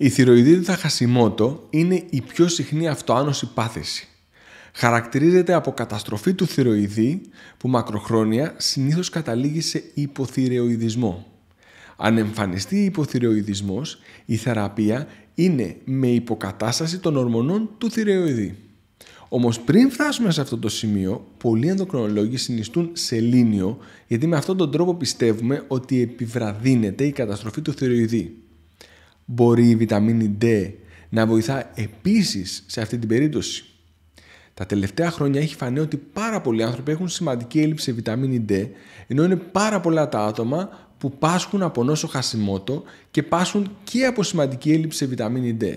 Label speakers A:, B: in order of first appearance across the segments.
A: Η θηροειδίτιδα Χασιμότο είναι η πιο συχνή αυτοάνωση πάθηση. Χαρακτηρίζεται από καταστροφή του θηροειδή που μακροχρόνια συνήθως καταλήγει σε υποθυρεοειδισμό. Αν εμφανιστεί υποθυρεοειδισμός, η θεραπεία είναι με υποκατάσταση των ορμονών του θηροειδή. Όμως πριν φτάσουμε σε αυτό το σημείο, πολλοί ενδοκρονολόγοι συνιστούν σελήνιο γιατί με αυτόν τον τρόπο πιστεύουμε ότι επιβραδύνεται η καταστροφή του θηροειδή. Μπορεί η βιταμίνη D να βοηθά επίσης σε αυτή την περίπτωση. Τα τελευταία χρόνια έχει φανεί ότι πάρα πολλοί άνθρωποι έχουν σημαντική έλλειψη βιταμίνη D, ενώ είναι πάρα πολλά τα άτομα που πάσχουν από νόσο χασιμότο και πάσχουν και από σημαντική έλλειψη βιταμίνη D.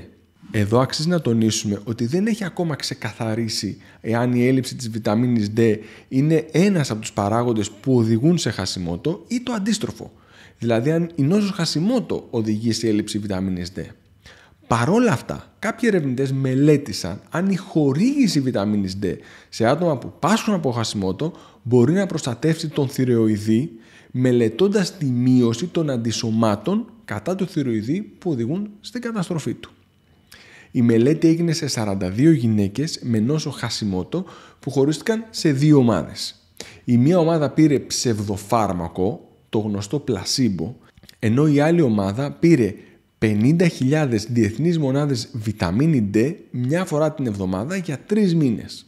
A: Εδώ αξίζει να τονίσουμε ότι δεν έχει ακόμα ξεκαθαρίσει εάν η έλλειψη της βιταμίνης D είναι ένας από τους παράγοντες που οδηγούν σε χασιμότο ή το αντίστροφο. Δηλαδή αν η νόσος χασιμότο οδηγεί σε έλλειψη βιταμίνης D. Παρόλα αυτά, κάποιοι ερευνητές μελέτησαν αν η χορήγηση βιταμίνης D σε άτομα που πάσχουν από χασιμότο μπορεί να προστατεύσει τον θηρεοειδή μελετώντας τη μείωση των αντισωμάτων κατά του θηροειδή που οδηγούν στην καταστροφή του. Η μελέτη έγινε σε 42 γυναίκες με νόσο χασιμότο που χωρίστηκαν σε δύο ομάδες. Η μία ομάδα πήρε ψευδοφάρμακο, το γνωστό πλασίμπο, ενώ η άλλη ομάδα πήρε 50.000 διεθνείς μονάδες βιταμίνη D μια φορά την εβδομάδα για τρεις μήνες.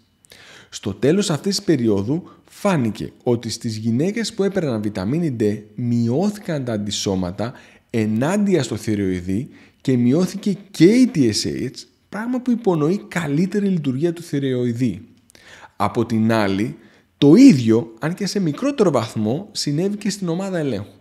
A: Στο τέλος αυτής της περίοδου φάνηκε ότι στις γυναίκες που έπαιρναν βιταμίνη D μειώθηκαν τα αντισώματα ενάντια στο θηροειδή και μειώθηκε και η TSH, πράγμα που υπονοεί καλύτερη λειτουργία του θηροειδή. Από την άλλη, το ίδιο, αν και σε μικρότερο βαθμό, συνέβη και στην ομάδα ελέγχου.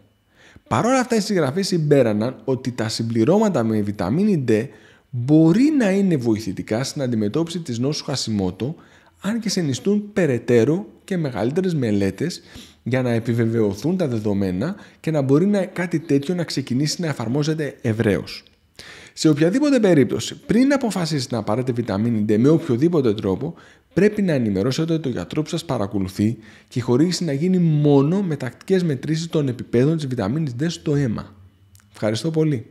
A: Παρ' όλα αυτά οι συγγραφείς συμπέραναν ότι τα συμπληρώματα με βιταμίνη D μπορεί να είναι βοηθητικά στην αντιμετώπιση της νόσου Χασιμότο, αν και συνιστούν περαιτέρω και μεγαλύτερες μελέτες για να επιβεβαιωθούν τα δεδομένα και να μπορεί να, κάτι τέτοιο να ξεκινήσει να εφαρμόζεται ευρέως. Σε οποιαδήποτε περίπτωση, πριν αποφασίσετε να πάρετε βιταμίνη D με οποιοδήποτε τρόπο, πρέπει να ενημερώσετε τον γιατρό που σας παρακολουθεί και η χορήγηση να γίνει μόνο με τακτικές μετρήσεις των επιπέδων της βιταμίνης D στο αίμα. Ευχαριστώ πολύ.